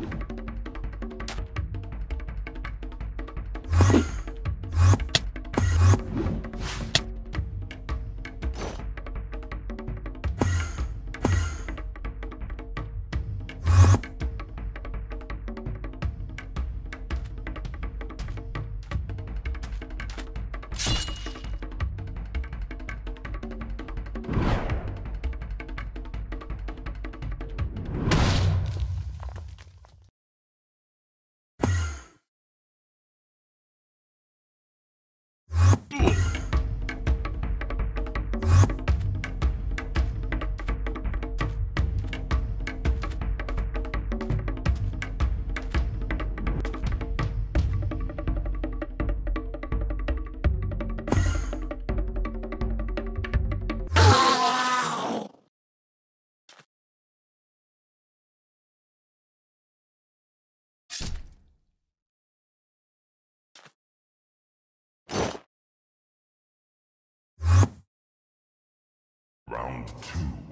you Round two.